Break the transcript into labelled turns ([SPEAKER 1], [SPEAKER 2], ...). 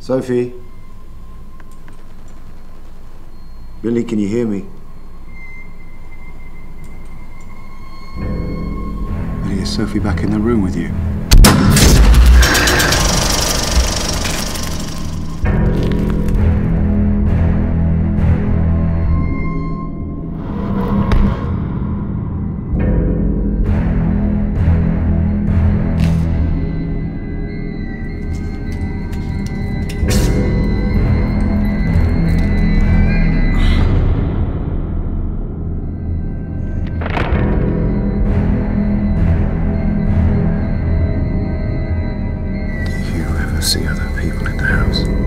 [SPEAKER 1] Sophie? Billy, can you hear me?
[SPEAKER 2] Billy, is Sophie back in the room with you? See other people in the house?